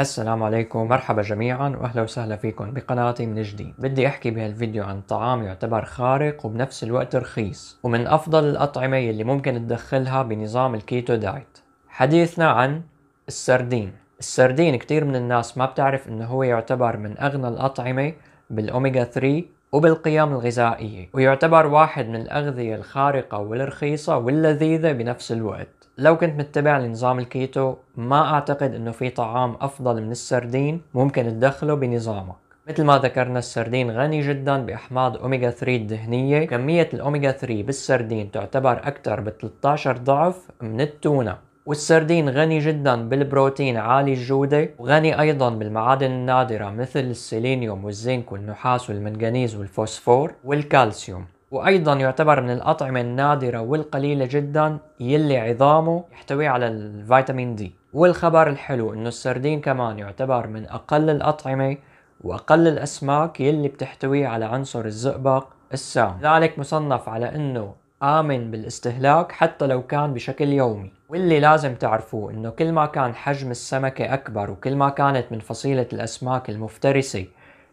السلام عليكم. مرحبا جميعا واهلا وسهلا فيكم بقناتي من جديد. بدي أحكي بهالفيديو عن طعام يعتبر خارق وبنفس الوقت رخيص ومن أفضل الأطعمة اللي ممكن تدخلها بنظام ال keto diet. حديثنا عن السردين. السردين كتير من الناس ما بتعرف إنه هو يعتبر من أغنى الأطعمة بالاوميجا 3 وبالقيم الغذائية ويعتبر واحد من الأغذية الخارقة والرخيصة واللذيذة بنفس الوقت. لو كنت متبع لنظام الكيتو ما أعتقد أنه في طعام أفضل من السردين ممكن تدخله بنظامك. مثل ما ذكرنا السردين غني جدا بأحماض أوميجا 3 الدهنية. كمية الأوميجا 3 بالسردين تعتبر أكثر ب 13 ضعف من التونة. والسردين غني جدا بالبروتين عالي الجودة وغني أيضا بالمعادن النادرة مثل السيلينيوم والزنك والنحاس والمنغنيز والفوسفور والكالسيوم. وأيضا يعتبر من الأطعمة النادرة والقليلة جدا يلي عظامه يحتوي على الفيتامين دي. والخبر الحلو إنه السردين كمان يعتبر من أقل الأطعمة وأقل الأسماك يلي بتحتوي على عنصر الزئبق السام. ذلك مصنف على إنه آمن بالاستهلاك حتى لو كان بشكل يومي. واللي لازم تعرفوه إنه كل ما كان حجم السمكة أكبر وكل ما كانت من فصيلة الأسماك المفترسة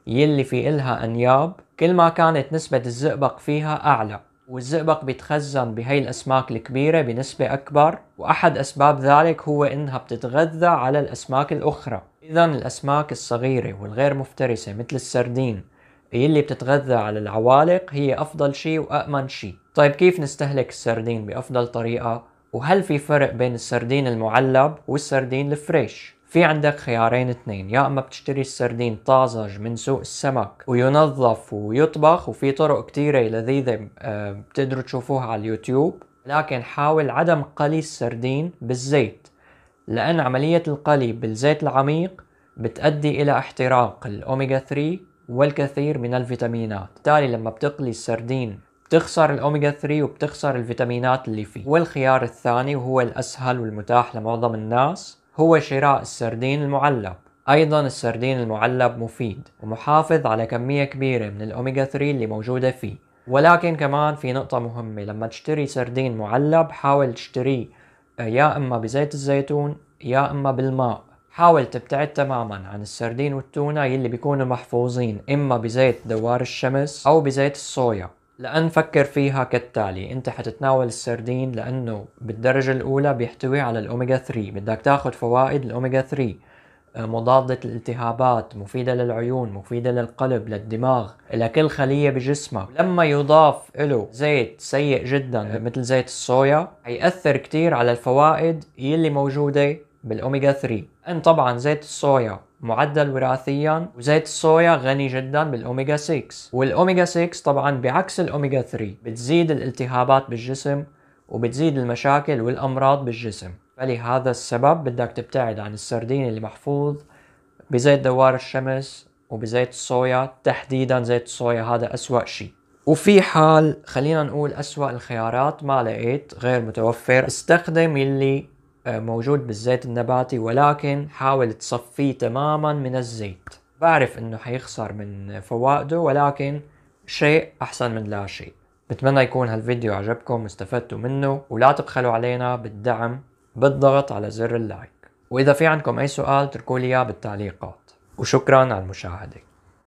يلي في إلها أنياب كل ما كانت نسبة الزئبق فيها أعلى والزئبق بيتخزن بهي الأسماك الكبيرة بنسبة أكبر وأحد أسباب ذلك هو إنها بتتغذى على الأسماك الأخرى. اذا الأسماك الصغيرة والغير مفترسة مثل السردين يلي بتتغذى على العوالق هي أفضل شيء وأمن شيء. طيب كيف نستهلك السردين بأفضل طريقة؟ وهل في فرق بين السردين المعلب والسردين الفريش؟ في عندك خيارين اثنين. يا إما بتشتري السردين طازج من سوق السمك وينظف ويطبخ وفي طرق كتيرة لذيذة آه، بتقدروا تشوفوها على اليوتيوب. لكن حاول عدم قلي السردين بالزيت لأن عملية القلي بالزيت العميق بتؤدي إلى احتراق الأوميجا 3 والكثير من الفيتامينات. بالتالي لما بتقلي السردين بتخسر الاوميجا 3 وبتخسر الفيتامينات اللي فيه. والخيار الثاني وهو الأسهل والمتاح لمعظم الناس هو شراء السردين المعلب. أيضا السردين المعلب مفيد ومحافظ على كمية كبيرة من الأوميجا 3 اللي موجودة فيه. ولكن كمان في نقطة مهمة لما تشتري سردين معلب حاول تشتريه آه، يا إما بزيت الزيتون يا إما بالماء. حاول تبتعد تماما عن السردين والتونة يلي بيكونوا محفوظين إما بزيت دوار الشمس أو بزيت الصويا. لأن فكر فيها كالتالي. أنت حتتناول السردين لأنه بالدرجة الأولى بيحتوي على الأوميجا 3 بدك تاخد فوائد الأوميجا 3 آه، مضادة الالتهابات مفيدة للعيون مفيدة للقلب للدماغ لكل خلية بجسمك. لما يضاف له زيت سيء جدا مثل زيت الصويا حيأثر كتير على الفوائد يلي موجودة بالاوميجا 3 أن طبعا زيت الصويا معدل وراثيا وزيت الصويا غني جدا بالاوميجا 6 والاوميجا 6 طبعا بعكس الاوميجا 3 بتزيد الالتهابات بالجسم وبتزيد المشاكل والأمراض بالجسم. فلهذا السبب بدك تبتعد عن السردين اللي محفوظ بزيت دوار الشمس وبزيت الصويا تحديدا زيت الصويا هذا أسوأ شيء. وفي حال خلينا نقول أسوأ الخيارات ما لقيت غير متوفر استخدم اللي موجود بالزيت النباتي ولكن حاول تصفيه تماما من الزيت. بعرف إنه حيخسر من فوائده ولكن شيء أحسن من لا شيء. بتمنى يكون هالفيديو عجبكم واستفدتوا منه ولا تبخلوا علينا بالدعم بالضغط على زر اللايك. وإذا في عندكم أي سؤال اتركوا لي إياه بالتعليقات. وشكرا على المشاهدة.